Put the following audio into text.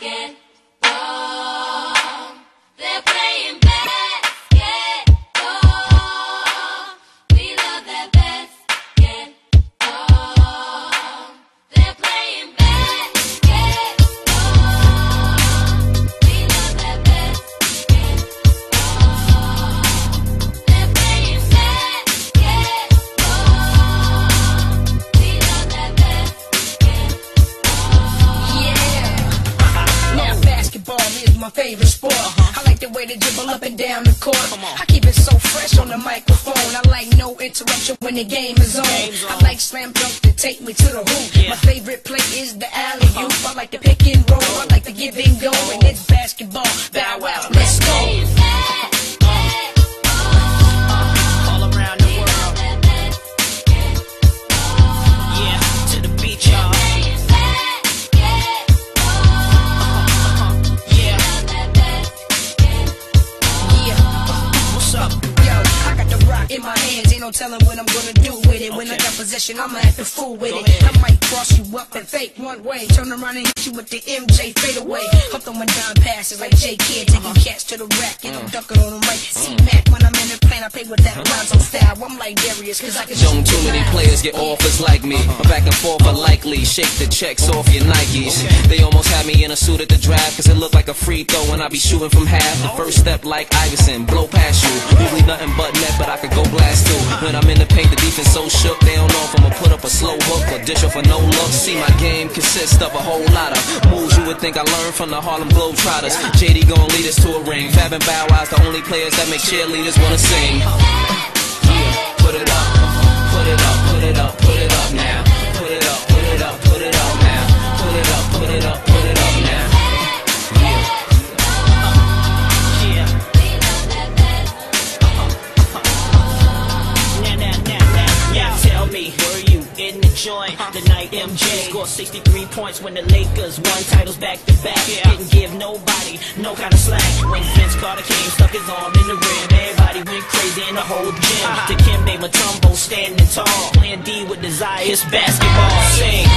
get my favorite sport. I like the way they dribble up and down the court. I keep it so fresh on the microphone. I like no interruption when the game is on. I like slam dunk to take me to the hoop. My favorite play is the alley oop. I like the pick and roll. I like the give and go. And it's basketball. No telling what I'm gonna do with it. When I got possession, I'ma act a fool with Go it. ahead. I might cross you up and fake one way, turn around and hit you with the MJ fade away. I'm throwing down passes like J Kidd, taking uh-huh. cats to the rack, and I'm mm. dunking on them right. T Mac I play with that Lonzo style. I'm like Darius, cause I can Shown too many players get offers like me. I'm back and forth are likely. Shake the checks off your Nikes. They almost had me in a suit at the draft, cause it looked like a free throw when I be shooting from half. The first step like Iverson, blow past you. Usually nothing but net, but I could go blast too. When I'm in the paint, the defense so shook, they don't know if I'ma put up a slow hook or dish off a no look. See, my game consists of a whole lot of moves you would think I learned from the Harlem Globetrotters. JD gon' lead us to a ring. Fab and Bow Wow's the only players that make cheerleaders wanna sing. Yeah, put it up, put it up, joint the night MJ scored 63 points when the Lakers won titles back to back? Didn't give nobody no kind of slack. When Vince Carter came, stuck his arm in the rim, everybody went crazy in the whole gym. Uh-huh. Dikembe Mutombo standing tall, playing D with desire. It's basketball. Sing.